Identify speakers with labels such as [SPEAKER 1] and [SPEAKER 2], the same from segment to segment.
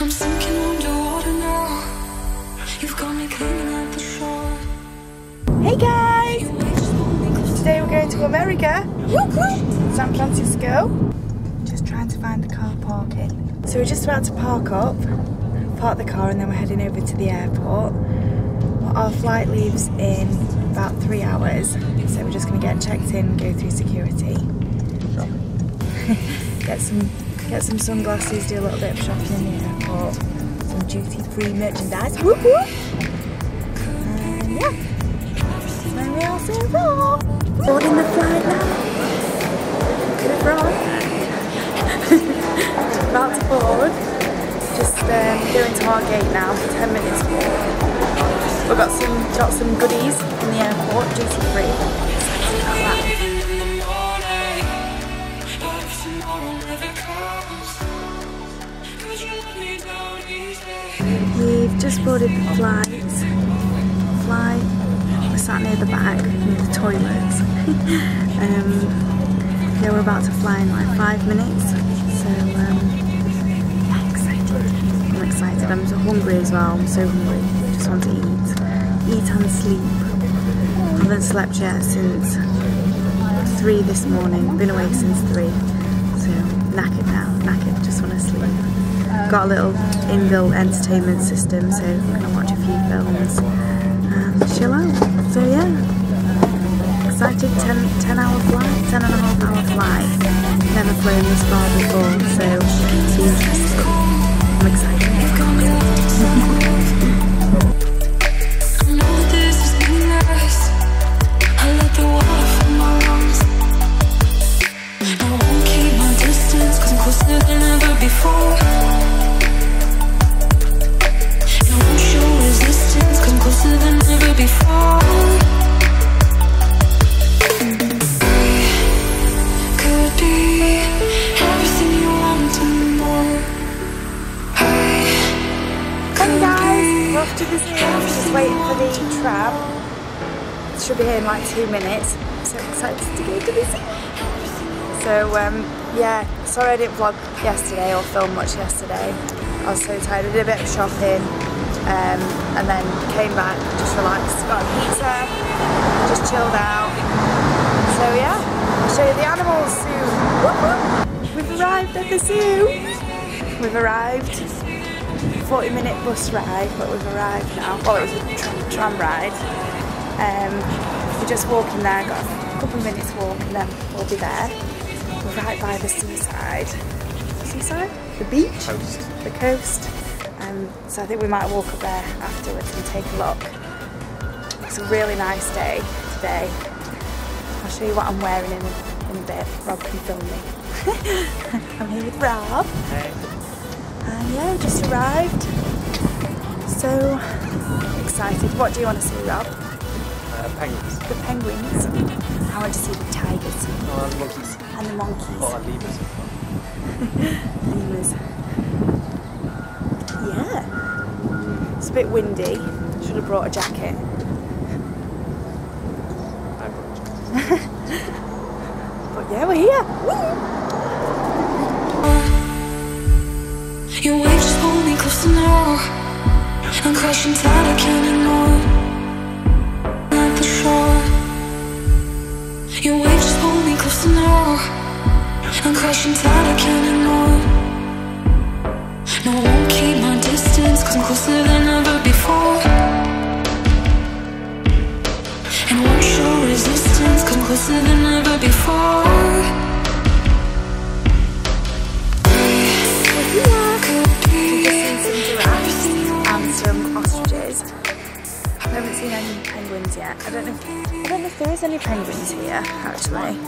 [SPEAKER 1] I'm sinking underwater now. You've got me cleaning at the shore.
[SPEAKER 2] Hey guys!
[SPEAKER 1] You wait just hold me close.
[SPEAKER 2] Today we're going to America. San Francisco. Just trying to find the car parking. So we're just about to park up, park the car, and then we're heading over to the airport. Our flight leaves in about three hours, so we're just going to get checked in, go through security, get some get some sunglasses, do a little bit of shopping in the airport, some duty-free merchandise. Whoop whoop! And yeah. Say roll. Boarding the flight now. Good roll. About to board. Just um, going to our gate now. Ten minutes more. We've got some got some goodies in the airport, duty free. We've just boarded the flight. Flight. We're sat near the back, near the toilets. um, yeah, we're about to fly in like five minutes. So um, yeah, excited. I'm excited. I'm so hungry as well. I'm so hungry. Just want to eat, eat and sleep. I haven't slept yet since three this morning. Been awake since three. So knackered now. Knackered. Just. Got a little inbuilt entertainment system, so I'm gonna watch a few films and chill out. So yeah, excited 10, 10 hour flight, 10 and a half hour flight. Never flown this far before, so it's interesting. I'm excited. here in like two minutes. I'm so excited to go to zoo. So um, yeah, sorry I didn't vlog yesterday or film much yesterday. I was so tired. I did a bit of shopping um, and then came back, just relaxed, got a pizza, just chilled out. So yeah, I'll show you the animals soon. We've arrived at the zoo. We've arrived. 40 minute bus ride, but we've arrived now. Well, it was a tr- tram ride. Um, we're just walking there, got a couple of minutes walk and then we'll be there. We're right by the seaside. Seaside? The beach?
[SPEAKER 3] Coast.
[SPEAKER 2] The coast. Um, so I think we might walk up there afterwards and take a look. It's a really nice day today. I'll show you what I'm wearing in, in a bit. Rob can film me. I'm here with Rob. And yeah, just arrived. So excited. What do you want to see, Rob?
[SPEAKER 3] Uh, penguins.
[SPEAKER 2] The penguins. I want to see the tigers
[SPEAKER 3] Oh, and the monkeys.
[SPEAKER 2] and the monkeys.
[SPEAKER 3] Oh, and lemurs.
[SPEAKER 2] Lemurs. Yeah. It's a bit windy. Should have brought a jacket.
[SPEAKER 3] I'm British.
[SPEAKER 2] But yeah, we're here. Woo!
[SPEAKER 1] Your waves just pull me closer now. I'm crashing tired, I can't ignore. Shore. Your waves just pull me closer now. I'm crashing tired, I can't ignore. No, I won't keep my
[SPEAKER 2] seen any penguins yet. I don't know. If, I don't know if there is any penguins here actually.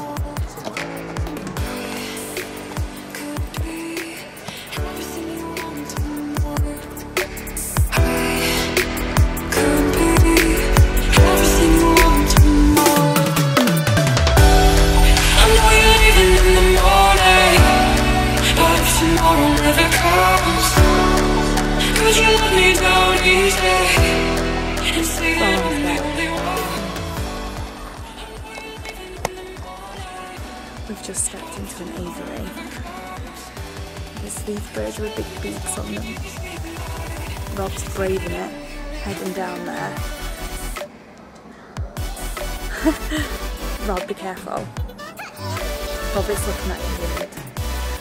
[SPEAKER 1] Could you me down easy
[SPEAKER 2] We've just stepped into an aviary. birds. These birds with big beaks on them. Rob's braving it, heading down there. Rob, be careful. Rob is looking at you weird.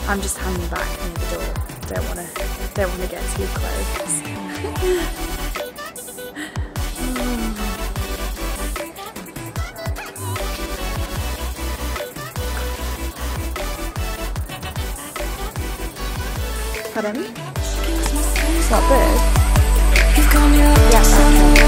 [SPEAKER 2] I'm just hanging back near the door. Don't wanna don't wanna get too close. It's not.
[SPEAKER 1] You've
[SPEAKER 2] Yeah,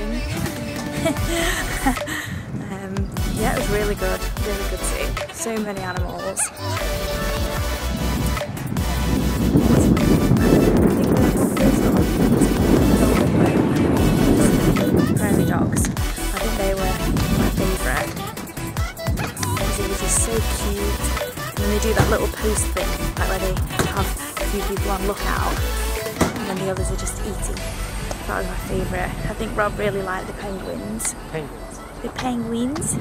[SPEAKER 2] um, yeah, it was really good. Really good to see. So many animals. Prairie dogs. I think they were my favourite because they were just so cute. And then they do that little post thing, like where they have a few people on lookout, and then the others are just eating. Was my favourite. I think Rob really liked the penguins.
[SPEAKER 3] Penguins.
[SPEAKER 2] The penguins.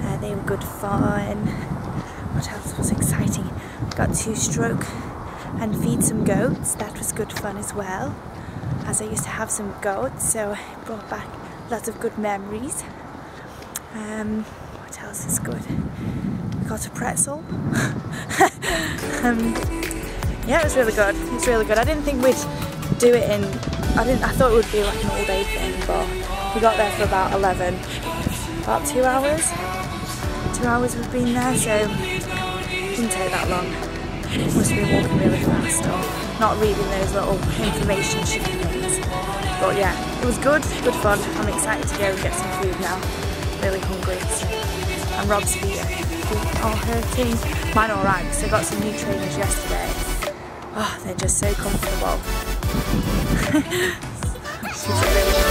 [SPEAKER 2] Uh, they were good fun. What else was exciting? Got to stroke and feed some goats. That was good fun as well. As I used to have some goats, so it brought back lots of good memories. Um, what else is good? We got a pretzel. um, yeah, it was really good. It was really good. I didn't think we'd do it in. I didn't. I thought it would be like an all day thing, but we got there for about eleven, about two hours. Two hours we've been there, so it didn't take that long. Must been walking really fast or not reading those little information sheet things. But yeah, it was good, good fun. I'm excited to go and get some food now. Really hungry. And Rob's feet are hurting. Mine alright because I got some new trainers yesterday. Oh, they're just so comfortable.